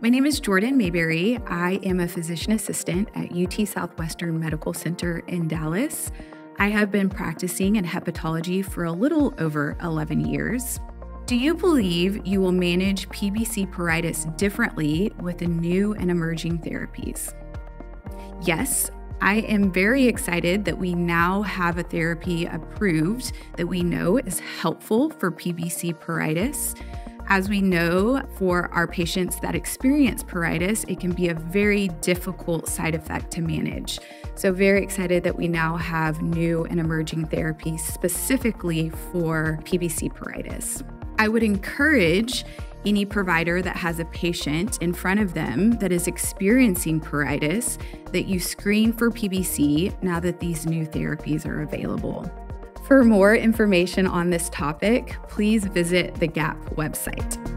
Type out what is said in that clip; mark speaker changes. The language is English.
Speaker 1: My name is Jordan Mayberry. I am a physician assistant at UT Southwestern Medical Center in Dallas. I have been practicing in hepatology for a little over 11 years. Do you believe you will manage PBC pruritus differently with the new and emerging therapies? Yes, I am very excited that we now have a therapy approved that we know is helpful for PBC pruritus. As we know, for our patients that experience pruritus, it can be a very difficult side effect to manage. So, very excited that we now have new and emerging therapies specifically for PBC pruritus. I would encourage any provider that has a patient in front of them that is experiencing pruritus that you screen for PBC now that these new therapies are available. For more information on this topic, please visit the GHAPP website.